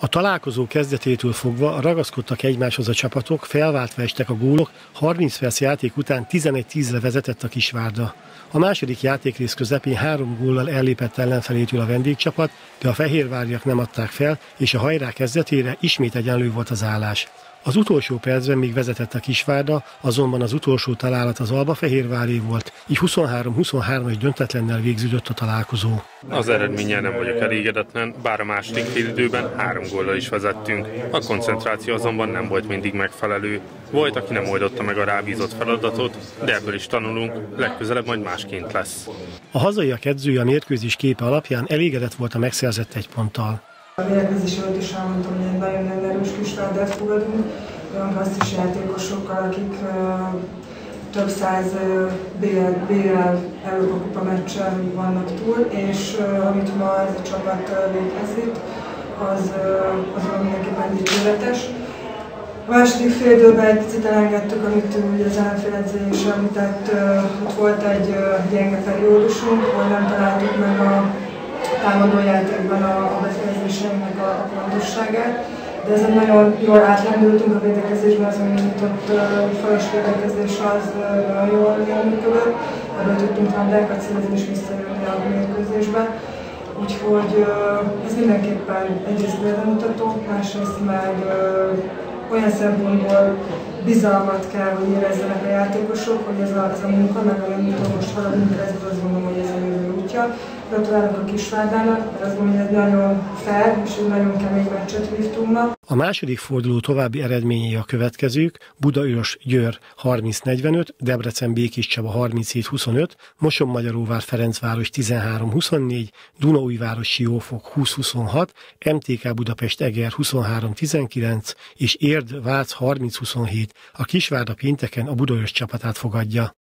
A találkozó kezdetétől fogva ragaszkodtak egymáshoz a csapatok, felváltva estek a gólok, 30 perc játék után 11-10-re vezetett a Kisvárda. A második játékrész közepén három góllal ellépett ellenfelétől a vendégcsapat, de a fehérváriak nem adták fel, és a hajrá kezdetére ismét egyenlő volt az állás. Az utolsó percben még vezetett a Kisvárda, azonban az utolsó találat az Alba Fehérváré volt, így 23-23-as döntetlennel végződött a találkozó. Az eredménnyel nem vagyok elégedetlen, bár a második időben három góllal is vezettünk. A koncentráció azonban nem volt mindig megfelelő. Volt, aki nem oldotta meg a rábízott feladatot, de ebből is tanulunk, legközelebb majd másként lesz. A hazaiak edzője a mérkőzés képe alapján elégedett volt a megszerzett egy ponttal. A mérkőzés előtt is elmondtam, hogy egy nagyon-nagyon erős kisvárdát fogadunk, olyan is játékosokkal, akik több száz BL, Európa Kupa meccsen vannak túl, és amit ma ez a csapat uh, az, az mindenképpen dicséretes. A második fél időben egy picit elengedtük, amit ugye az ellenféledző is említett, ott volt egy gyenge periódusunk, hol nem találtuk meg a támadó játékban a, a befejezéseinknek a, a pontosságát. De ezen nagyon jól átlendültünk a védekezésben, az nyitott uh, falos védekezés az uh, nagyon jól működött. Ebből tudtunk labdákat szerezni és visszajönni a mérkőzésbe. Úgyhogy mindenképpen egyrészt példamutató, másrészt meg uh, olyan szempontból bizalmat kell, hogy érezzenek a játékosok, hogy ez a, ez a munka, meg amit most haladunk keresztül, azt gondolom, hogy ez a jövő útja. Gratulálok a Kisvárdának, mert azt mondom, hogy egy nagyon fair és egy nagyon kemény meccset vívtunk ma. A második forduló további eredményei a következők, Budaörs Győr 30-45, Debrecen Békés Csaba 37-25, Moson Magyaróvár Ferencváros 13-24, Dunaújváros Siófok 20-26, MTK Budapest Eger 23-19 és Érd Vác 30-27. A Kisvárda pénteken a Budaörs csapatát fogadja.